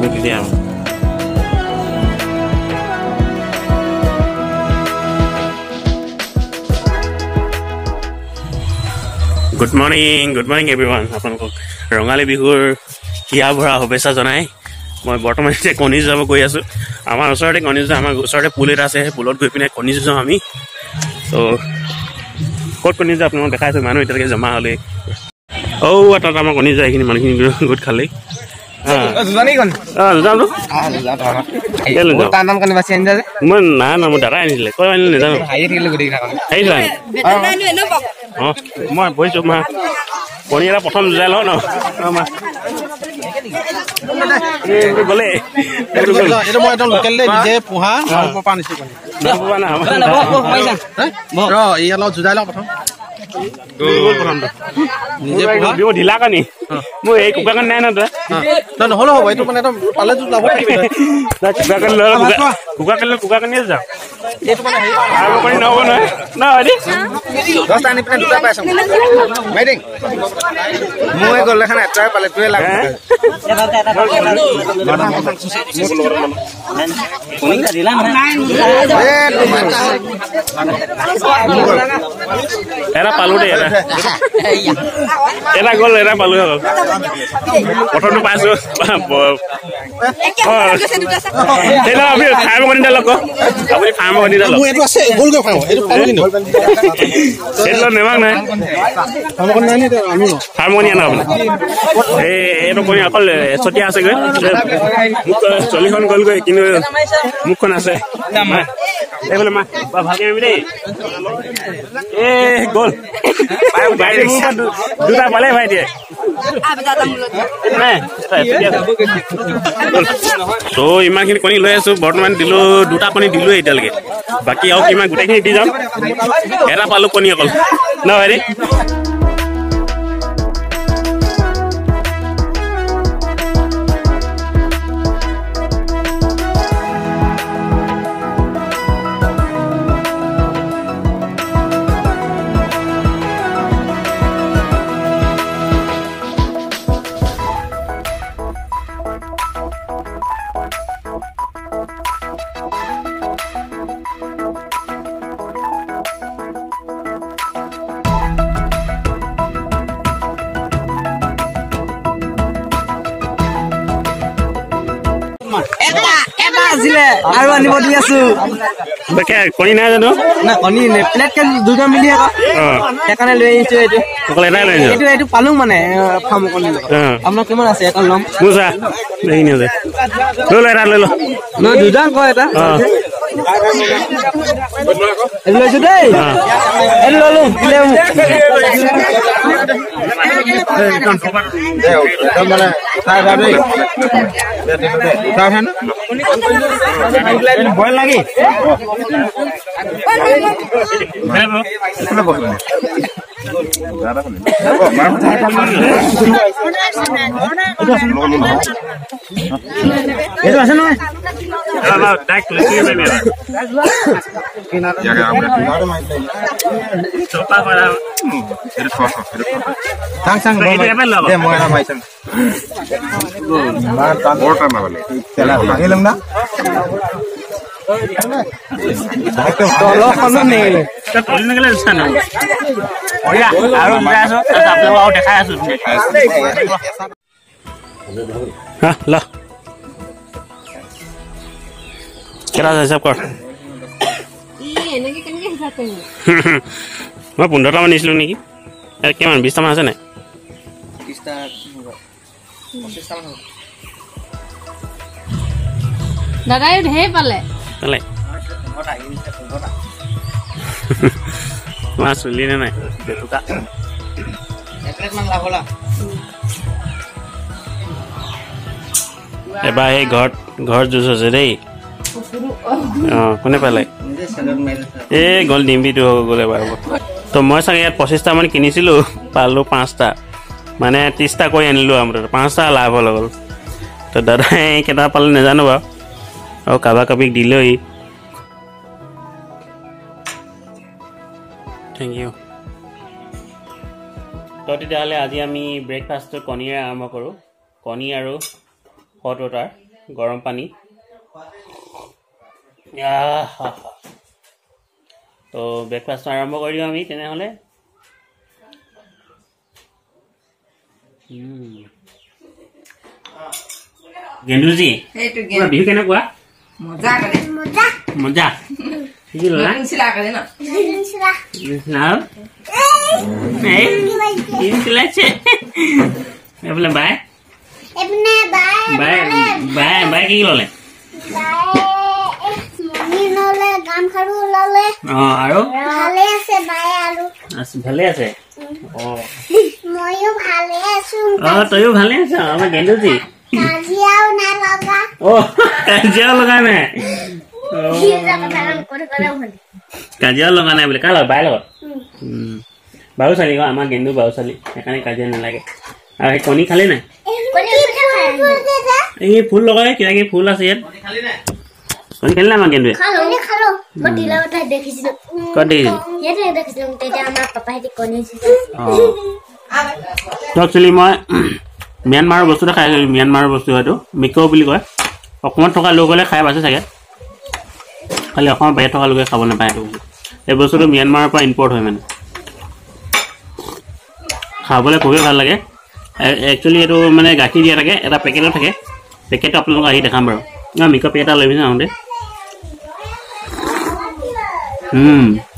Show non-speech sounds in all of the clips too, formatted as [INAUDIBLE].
মোক দিয়া আৰু। Good morning good morning everyone আপোনালোকক ৰঙালী বিহুৰ হিয়া ভৰা শুভেচ্ছা জনাই। মই বৰ্তমান এতিয়া কণী যুঁজাব গৈ আছোঁ। আমাৰ ওচৰতে কণী যুঁজা আমাৰ ওচৰতে পুল এটা আছে সেই পুলত গৈ পিনে কণী যুঁজাওঁ আমি। ত' ক'ত কণী যুঁজা আপোনালোকক দেখাইছোঁ মানুহ এতিয়ালৈকে জমা হ'লেই। ঔ তাত আমাৰ কণী যুঁজা এইখিনি মানুহখিনি গোট খালেই। মই নাই নাই মোৰ দাদাই আনিছিলে। কৈ আনিলে নাজানো। আহিছিলা অঁ মই বহিছোঁ মা কণী এটা প্ৰথম যুঁজাই লওঁ ন। মা। গ'লে এইটো মই একদম লোকেল দেই নিজে পোহা পৰা আনিছো নাপাবা না ৰ ইয়াৰ লগত যুঁজাই লওঁ প্ৰথম। নিজে পোহা দিব ঢিলা কণী মোৰ এই কুকুৰা কণী নাই ন তই নহয় নহ'লেও হ'ব এইটো মানে একদম পালে যাব পাৰিবি তই। কুকুৰা কণী লৈ কুকুৰা কণী কুকুৰা কণীয়ে যাওঁ এইটো মানে হেৰি আৰু কণী নহ'ব নহয় ন হেৰি দহটা আনি পেলাই দুটা পাইছো মাৰি মই গ'লে খান এটাই পালে তোৱে লাগ হে? এটা পালো দেই এটা এটা গ'ল এটা পালো প্ৰথমটো পাইছো। আপুনি ফাৰ্ম কণী এটা লওক আকৌ। আপুনি ফাৰ্ম কণী এটা লওক। পালোঁ কিন্তু সেইটো নেমাক নাই। ফাৰ্ম কণী আনক আপুনি। এই এইটো কণী অকল এচতীয়া আছেগৈ। মোক চল্লিছখন গ'লগৈ কিন্তু মুখখন আছে। এইফালে মা বা ভালকে আহিবি দেই। এ গ'ল। দুটা পালে ভাইটিয়ে। ত' ইমানখিনি কণী লৈ আছো। বৰ্তমান দিলো দুটা কণী দিলোৱে এতিয়ালৈকে। বাকী আৰু কিমান গোটেইখিনি দি যাম। এটা পালো কণী অকল। ন ভাইটি দি আছো। তাকে কণী নাই জানো? না কণী প্লেট দুটা মিলি আকৌ। সেইকাৰণে লৈ আহিছো এইটো। অকল এটাই লৈ আহিছ? এইটো এইটো পালো মানে ফাৰ্ম কণী আপোনাৰ কিমান আছে এখন ল'ম? আছে লৈ ল এটা লৈ ল। দুটা কয় এটা। লৈছো দেই এইটো ললো উঠাই না ভয় লাগি এইটো আছে নহয় তই তলি নগ'লে চা ন বঢ়িয়া আৰু আছো আপোনালোকক দেখাই আছো। ল। কেইটা হিচাপ কৰ? মই পোন্ধৰটামান নিছিলোঁ নেকি? এই কিমান বিছটামান আছে নাই? দাদাই ঢেৰ পালে। কেলে [LAUGHS] তোমাৰ চুলি নে নাই জেতুকা এবাৰ সেই ঘৰত ঘৰত যুঁজ হৈছে দেই অঁ কোনে পালে এই গ'ল ডিম্বিটো হৈ গ'ল এবাৰ তো মই চাগে ইয়াত পঁচিছটামান কিনিছিলোঁ পালোঁ পাঁচটা মানে ত্ৰিছটা কৰি আনিলোঁ আৰু মুঠতে পাঁচটা লাভ হ'ল গ'ল তো দাদাই কেইটা পালে নাজানো বাৰু আৰু কাৰোবাক কাৰোবিক দিলেই থেংক ইউ। তো তেতিয়াহ'লে আজি আমি ব্ৰেকফাষ্টটো কণীৰে আৰম্ভ কৰোঁ। কণী আৰু হট ৱাটাৰ গৰম পানী। তো ব্ৰেকফাষ্টটো আৰম্ভ কৰি দিওঁ আমি তেনেহ'লে। গেন্দুজী বিহু কেনেকুৱা? মজা কৰে। মজা। কি ল'লা বাই. বাই ভালে আছে ভালে আছে অ ময়ো ভালে আছো আমাৰ গেন্দুজি কাজিয়াও লগা নাই কাজিয়াও লগা নাই বোলে কাৰ লগত বাই লগত। বাৰু ছোৱালী আকৌ আমাৰ গেন্দু বাৰু ছোৱালী সেইকাৰণে কাজিয়া নালাগে আৰু সেই কণী খালি নাই এই ফুল লগাই কিবা কিবি ফুল আছে ইয়াত কণী খালি নাই আমাৰ গেন্দুৱে ক'ত দেখিছিলি একচুৱেলি মই ম্যানমাৰৰ বস্তু এটা খাই ম্যানমাৰৰ বস্তু হয়তো মিকো বুলি কয় অসমত থকা লোকসকলে খাই পাইছে চাগে খালি অসমৰ বাহিৰত থকা লোকে খাব নাপায় এইটো এই বস্তুটো ম্যানমাৰৰ পৰা ইম্পৰ্ট হয় মানে। খাবলৈ খুবেই ভাল লাগে। একচুৱেলি এইটো মানে গাখীৰ দিয়া থাকে এটা পেকেটত থাকে। পেকেটটো আপোনালোকক আহি দেখাম বাৰু। অঁ মিকো পেকেট এটা লৈ পিনে আহোঁতে।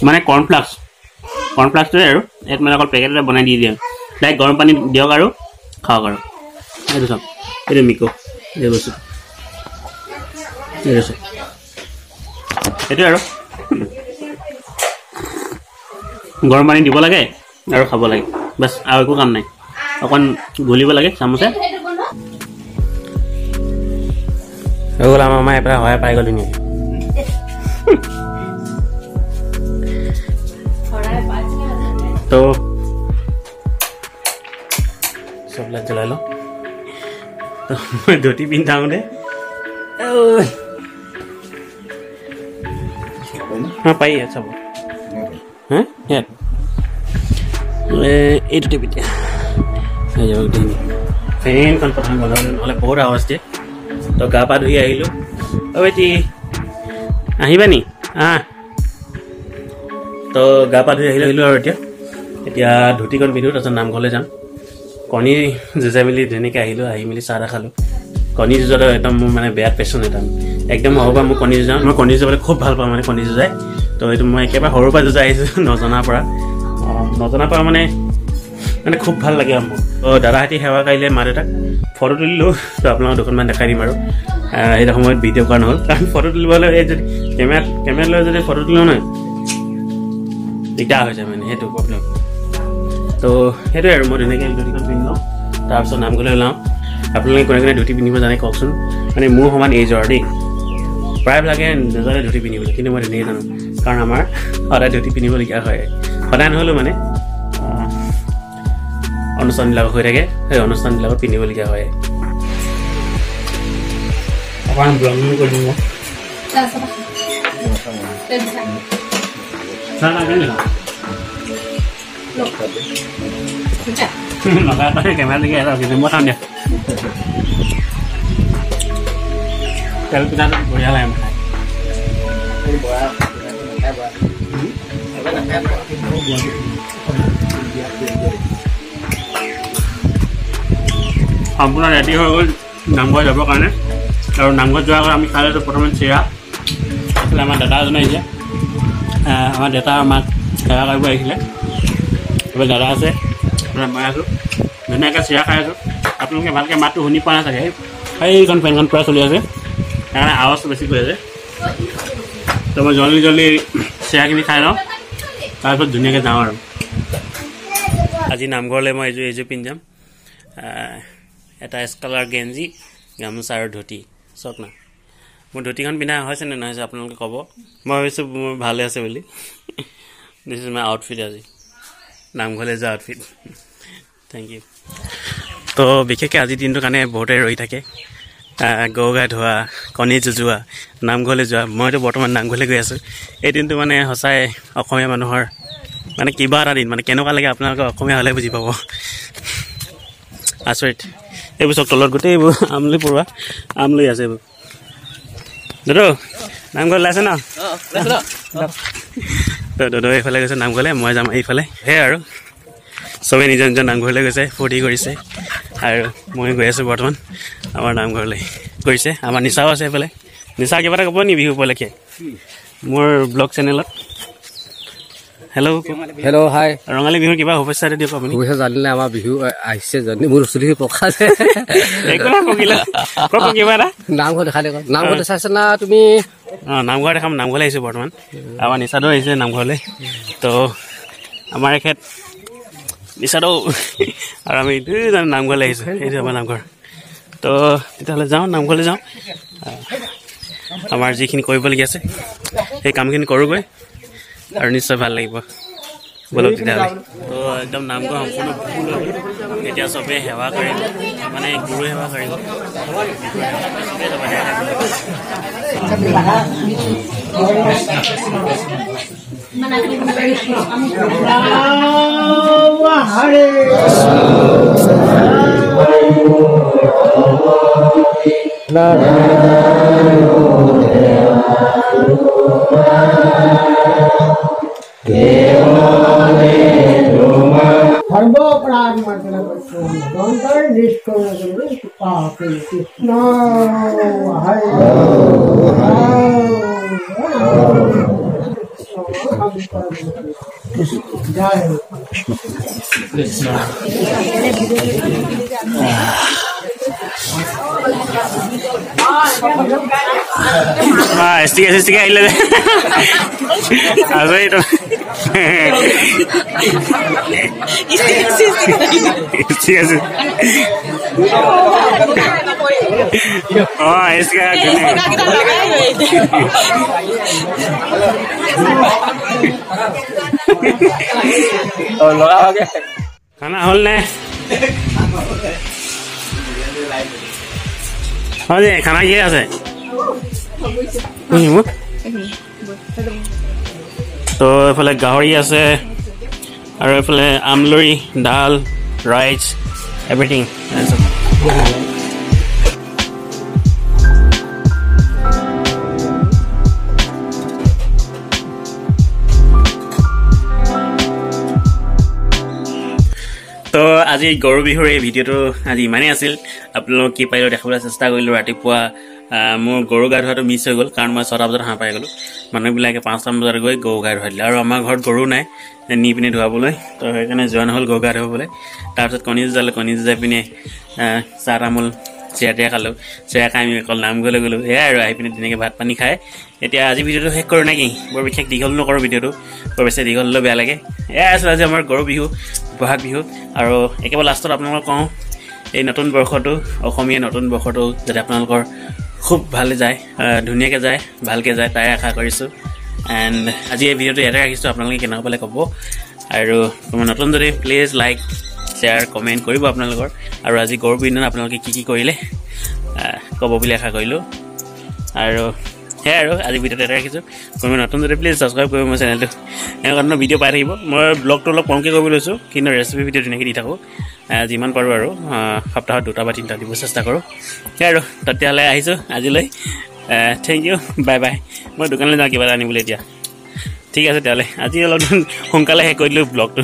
মানে কৰ্ণফ্লাক্স কৰ্ণফ্লাক্সটোৱে আৰু ইয়াত মানে অকল পেকেট এটা বনাই দি দিয়ে। ডাইৰেক্ট গৰম পানী দিয়ক আৰু খাওক আৰু। এইটো চাওক এইটো মিকো এই বস্তুটো। এইটো চাওক সেইটোৱে আৰু। গৰম পানী দিব লাগে আৰু খাব লাগে। বাছ আৰু একো কাম নাই। অকণ গুলিব লাগে চামুচে। হৈ গ'ল আমাৰ মায়ে এপাই সহায় পাই গ'ল ধুনীয়াকৈ তো চব লাইট জ্বলাই লওঁ তো মই ধুতি পিন্ধাওঁতে। অঁ পাৰি ইয়াত চাব হা ইয়াত এ, এইটো টিপি ফেনখন প্ৰথম নহ'লে বহুত আৱাজ দিয়ে তো গা পা ধুই আহিলোঁ অ' বেটি আহিবা নি আহ তো গা পা ধুই আহিলোঁ আহিলোঁ আৰু এতিয়া এতিয়া ধুতিখন পিন্ধোঁ তাৰপিছত নামঘৰলৈ যাম কণী যুঁজাই মেলি ধুনীয়াকৈ আহিলোঁ আহি মেলি চাহ তাহ খালোঁ কণী যুঁজোৱাটো একদম মোৰ মানে বেয়া পেচন এটা একদম পৰা মই কণী যুঁজাওঁ মই কণী যুঁজাবলৈ খুব ভাল পাওঁ মানে কণী যুঁজাই তো এইটো মই একেবাৰে সৰুৰ পৰা যুঁজাই আহিছোঁ [LAUGHS] নজনাৰ পৰা। নজনাৰ পৰা মানে মানে খুব ভাল লাগে আৰু মোৰ। দাদাহঁতি সেৱা কাইলৈ মা দেউতাক ফটো তুলিলোঁ তো আপোনালোকক দুখনমান দেখাই দিম আৰু। সেইটো সময়ত ভিডিঅ' কৰা নহ'ল। কাৰণ ফটো তুলিবলৈ এই যদি কেমেৰাত কেমেৰা লৈ যদি ফটো তোলোঁ নহয় দিগদাৰ হৈ যায় মানে সেইটো প্ৰব্লেম তো সেইটোৱে আৰু মই ধুনীয়াকৈ ধুতিখন পিন্ধি লওঁ। তাৰপিছত নামঘৰলৈ ওলাওঁ। আপোনালোকে কোনে কোনে ধুতি পিন্ধিব জানে কওকচোন। মানে মোৰ সমান এইজৰ দেই। প্ৰায়বিলাকে নাজানে ধুতি পিন্ধিবলৈ কিন্তু মই ধুনীয়াকৈ জানো। কাৰণ আমাৰ সদায় ধুতি পিন্ধিবলগীয়া হয়। সদায় নহ'লেও মানে আহ, অনুষ্ঠানবিলাক হৈ থাকে। সেই অনুষ্ঠানবিলাকত পিন্ধিবলগীয়া হয়। অকণমান ব্লগিং কৰি দিম কেমেৰা দিকে এটা উঠিছে মই খাম দিয়া তেল পিঠাটো বঢ়িয়া লাগে খাই সম্পূৰ্ণ ৰেডি হৈ গ'ল নামঘৰ যাবৰ কাৰণে আৰু নামঘৰত যোৱাৰ আগত আমি খাই লৈছোঁ প্ৰথমে চিৰা এইফালে আমাৰ দাদা এজন আহিছে আহ, আমাৰ দেউতা আৰু মাক সেৱা কৰিব আহিছিলে এইফালে দাদা আছে মই আছোঁ ধুনীয়াকৈ চিৰা খাই আছোঁ আপোনালোকে ভালকৈ মাতটো শুনি পোৱা নাই চাগে সেইখন ফেনখন পূৰা চলি আছে সেইকাৰণে আৱাজটো বেছি হৈ আছে তো মই জল্দি জল্দি চিৰাখিনি খাই লওঁ তাৰপিছত ধুনীয়াকৈ যাওঁ আৰু আজি নামঘৰলৈ মই এইযোৰ এইযোৰ পিন্ধি যাম। এটা স্কালাৰ গেঞ্জি গামোচা আৰু ধুতি। চাওক না। মোৰ ধুতিখন পিন্ধা হৈছে নে নহৈছে আপোনালোকে ক'ব। মই ভাবিছোঁ মোৰ ভালে আছে বুলি। দিছ ইজ মাই আউটফিট আজি। নামঘৰলৈ যোৱা আউটফিট থেংক ইউ তো বিশেষকৈ আজিৰ দিনটোৰ কাৰণে বহুতে ৰৈ থাকে। গৰু গা ধোৱা কণী যুঁজোৱা নামঘৰলৈ যোৱা মইতো বৰ্তমান নামঘৰলৈ গৈ আছোঁ। এই দিনটো মানে সঁচাই অসমীয়া মানুহৰ মানে কিবা এটা দিন মানে কেনেকুৱা লাগে আপোনালোকে অসমীয়া হ'লে বুজি পাব। আচৰিত। এইবোৰ চব তলত গোটেই এইবোৰ আমলি পৰুৱা আমলি আছে এইবোৰ। দাদু নামঘৰলৈ আছে ন? দাদু এইফালে গৈছে নামঘৰলৈ মই যাম এইফালে। সেয়াই আৰু। চবেই নিজৰ নিজৰ নামঘৰলৈ গৈছে ফূৰ্তি কৰিছে। আৰু মই গৈ আছোঁ বৰ্তমান। আমাৰ নামঘৰলৈ গৈছে। আমাৰ নিচাও আছে এইফালে। নিচা কিবা এটা ক'ব নি বিহু উপলক্ষে? মোৰ ব্লগ চেনেলত। হেল্ল' হেল্ল' হাই ৰঙালী বিহুৰ কিবা শুভেচ্ছা দিয়ক আপুনি। শুভেচ্ছা জানিলে আমাৰ বিহু আহিছে জানি। মোৰ চুলি কিবা এটা? নামঘৰ দেখোন। নামঘৰ দেখাইছে না তুমি? অঁ নামঘৰ দেখাম। নামঘৰলৈ আহিছোঁ বৰ্তমান। আমাৰ নিচাদৌ আহিছে নামঘৰলৈ। তো আমাৰ এখেত নিচাদৌ। আৰু আমি দুয়োজন নামঘৰলৈ আহিছোঁ। এইটো আমাৰ নামঘৰ। তো তেতিয়াহ'লে যাওঁ নামঘৰলৈ যাওঁ আমাৰ যিখিনি কৰিবলগীয়া আছে সেই কামখিনি কৰোঁগৈ আৰু নিশ্চয় ভাল লাগিব বলক তেতিয়াহ'লে তো একদম নামঘৰ সম্পূৰ্ণ এতিয়া চবেই সেৱা কৰিম মানে গুৰু সেৱা সৰ্বপ্ৰাণ মতলব অন্তর নিষ্কর্ণ পাপে কৃষ্ণ হরে জয় Ah, stiga, stiga আহিলে যে আজৰি ঠিক আছে অঁ এচিকা খানা হ'ল নে যে খানা কি আছে? শুনিব তো এইফালে গাহৰি আছে আৰু এইফালে আমলৰি ডাল ৰাইচ এভৰিথিং আজি গৰু বিহুৰ এই ভিডিঅ'টো আজি ইমানেই আছিল। আপোনালোকক কি পাৰিলোঁ দেখাবলৈ চেষ্টা কৰিলোঁ। ৰাতিপুৱা মোৰ গৰু গা ধোৱাটো মিছ হৈ গ'ল কাৰণ মই ছটা বজাত হাঁহ পাই গ'লোঁ। মানুহবিলাকে পাঁচটামান বজাত গৈ গৰু গা ধুৱাই দিলে। আৰু আমাৰ ঘৰত গৰু নাই নি পিনে ধুৱাবলৈ। তো সেইকাৰণে যোৱা নহ'ল গৰু গা ধুৱাবলৈ। তাৰপিছত কণী যুঁজালোঁ কণী যুঁজাই পিনে চাহ তামোল চিৰা টিৰা খালোঁ। চিৰা খাই আমি অকল নামঘৰলৈ গ'লোঁ। সেয়াই আৰু আহি পিনে ধুনীয়াকৈ ভাত পানী খাই। এতিয়া আজি ভিডিঅ'টো শেষ কৰোঁ নেকি? বৰ বিশেষ দীঘল নকৰোঁ ভিডিঅ'টো। বৰ বেছি দীঘল হ'লেও বেয়া লাগে। এয়াই আছিলে আজি আমাৰ গৰু বিহু। বহাগ বিহু আৰু একেবাৰে লাষ্টত আপোনালোকক কওঁ এই নতুন বৰ্ষটো অসমীয়া নতুন বৰ্ষটো যাতে আপোনালোকৰ খুব ভালে যায় ধুনীয়াকৈ যায় ভালকৈ যায় তাই আশা কৰিছোঁ। এণ্ড আজি এই ভিডিঅ'টো ইয়াতে ৰাখিছোঁ আপোনালোকে কেনেকুৱা পালে ক'ব। আৰু নতুন যদি প্লিজ লাইক শ্বেয়াৰ কমেণ্ট কৰিব আপোনালোকৰ। আৰু আজি গৰুৰ দিনত আপোনালোকে কি কি কৰিলে ক'ব বুলি আশা কৰিলোঁ। আৰু সেয়াই আৰু আজি ভিডিঅ'টো এটা ৰাখিছোঁ। কোনোবা নতুন যদি প্লিজ ছাবস্ক্ৰাইব কৰিব মোৰ চেনেলটো এনেকুৱা ধৰণৰ ভিডিঅ' পাই থাকিব। মই ব্লগটো অলপ কমকৈ কৰিবলৈ লৈছোঁ কিন্তু ৰেচিপি ভিডিঅ' ধুনীয়াকৈ দি থাকোঁ। যিমান পাৰোঁ আৰু সপ্তাহত দুটা বা তিনিটা দিব চেষ্টা কৰোঁ। সেয়াই আৰু তেতিয়াহ'লে আহিছোঁ আজিলৈ। থেংক ইউ বাই বাই মই দোকানলৈ যাওঁ কিবা এটা আনিবলৈ এতিয়া। ঠিক আছে তেতিয়াহ'লে আজি অলপ সোনকালে শেষ কৰি দিলোঁ ব্লগটো